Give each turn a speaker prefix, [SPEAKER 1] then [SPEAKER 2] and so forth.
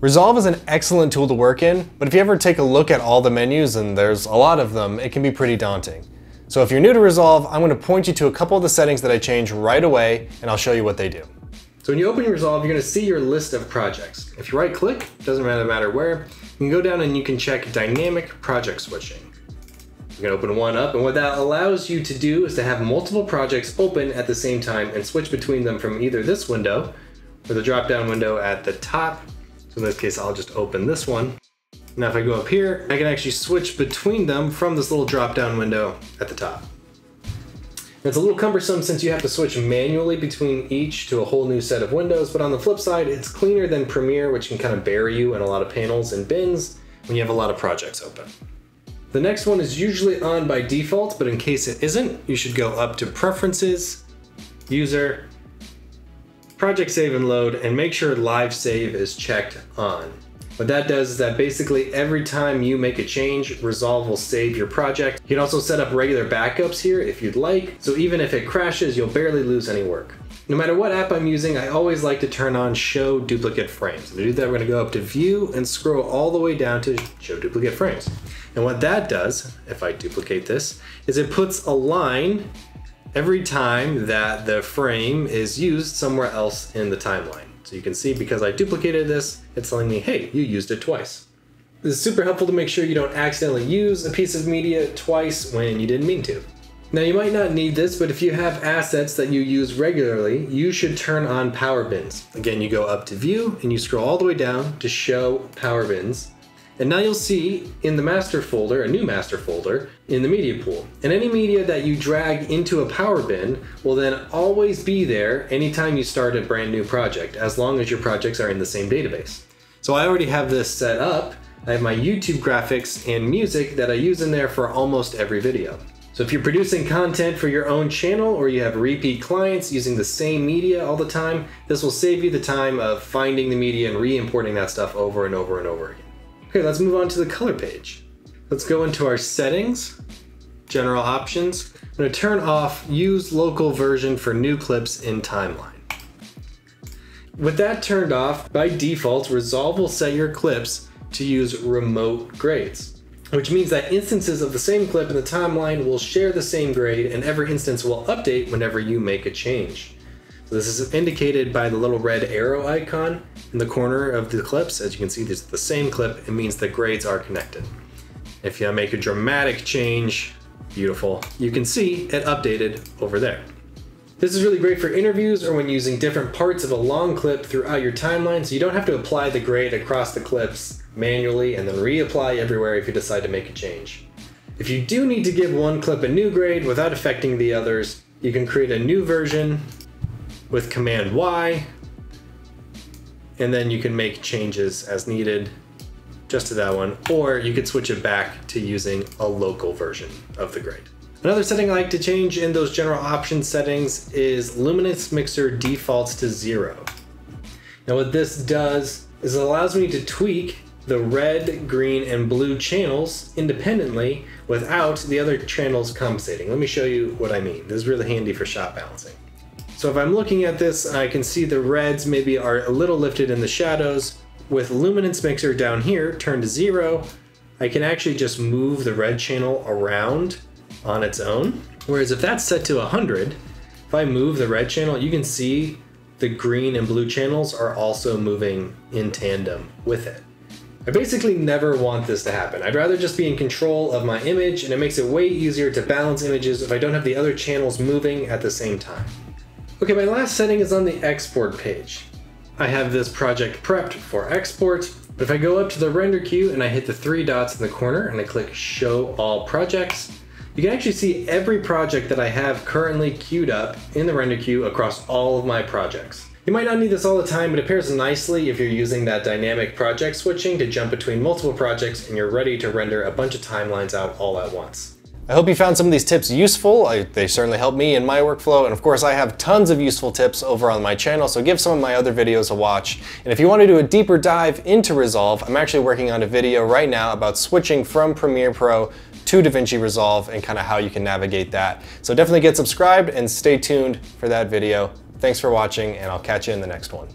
[SPEAKER 1] Resolve is an excellent tool to work in, but if you ever take a look at all the menus, and there's a lot of them, it can be pretty daunting. So if you're new to Resolve, I'm gonna point you to a couple of the settings that I change right away, and I'll show you what they do. So when you open Resolve, you're gonna see your list of projects. If you right click, doesn't really matter where, you can go down and you can check dynamic project switching. You can open one up, and what that allows you to do is to have multiple projects open at the same time and switch between them from either this window, or the drop-down window at the top, so in this case, I'll just open this one. Now if I go up here, I can actually switch between them from this little drop-down window at the top. It's a little cumbersome since you have to switch manually between each to a whole new set of windows, but on the flip side, it's cleaner than Premiere, which can kind of bury you in a lot of panels and bins when you have a lot of projects open. The next one is usually on by default, but in case it isn't, you should go up to Preferences, User, project save and load and make sure live save is checked on. What that does is that basically every time you make a change, Resolve will save your project. You can also set up regular backups here if you'd like, so even if it crashes, you'll barely lose any work. No matter what app I'm using, I always like to turn on Show Duplicate Frames. To do that, we're gonna go up to View and scroll all the way down to Show Duplicate Frames. And what that does, if I duplicate this, is it puts a line every time that the frame is used somewhere else in the timeline. So you can see because I duplicated this, it's telling me, hey, you used it twice. This is super helpful to make sure you don't accidentally use a piece of media twice when you didn't mean to. Now you might not need this, but if you have assets that you use regularly, you should turn on power bins. Again, you go up to view and you scroll all the way down to show power bins. And now you'll see in the master folder, a new master folder, in the media pool. And any media that you drag into a power bin will then always be there anytime you start a brand new project, as long as your projects are in the same database. So I already have this set up. I have my YouTube graphics and music that I use in there for almost every video. So if you're producing content for your own channel or you have repeat clients using the same media all the time, this will save you the time of finding the media and re-importing that stuff over and over and over again. Okay, let's move on to the color page. Let's go into our settings, general options. I'm gonna turn off use local version for new clips in timeline. With that turned off, by default, Resolve will set your clips to use remote grades, which means that instances of the same clip in the timeline will share the same grade and every instance will update whenever you make a change. So this is indicated by the little red arrow icon in the corner of the clips. As you can see, this is the same clip. It means the grades are connected. If you make a dramatic change, beautiful, you can see it updated over there. This is really great for interviews or when using different parts of a long clip throughout your timeline, so you don't have to apply the grade across the clips manually and then reapply everywhere if you decide to make a change. If you do need to give one clip a new grade without affecting the others, you can create a new version with Command Y, and then you can make changes as needed just to that one, or you could switch it back to using a local version of the grade. Another setting I like to change in those general options settings is Luminance Mixer defaults to zero. Now what this does is it allows me to tweak the red, green, and blue channels independently without the other channels compensating. Let me show you what I mean. This is really handy for shot balancing. So if I'm looking at this, I can see the reds maybe are a little lifted in the shadows. With Luminance Mixer down here, turned to zero, I can actually just move the red channel around on its own. Whereas if that's set to 100, if I move the red channel, you can see the green and blue channels are also moving in tandem with it. I basically never want this to happen. I'd rather just be in control of my image and it makes it way easier to balance images if I don't have the other channels moving at the same time. Okay, my last setting is on the export page. I have this project prepped for export, but if I go up to the render queue and I hit the three dots in the corner and I click show all projects, you can actually see every project that I have currently queued up in the render queue across all of my projects. You might not need this all the time, but it pairs nicely if you're using that dynamic project switching to jump between multiple projects and you're ready to render a bunch of timelines out all at once. I hope you found some of these tips useful. I, they certainly help me in my workflow. And of course, I have tons of useful tips over on my channel, so give some of my other videos a watch. And if you want to do a deeper dive into Resolve, I'm actually working on a video right now about switching from Premiere Pro to DaVinci Resolve and kind of how you can navigate that. So definitely get subscribed and stay tuned for that video. Thanks for watching, and I'll catch you in the next one.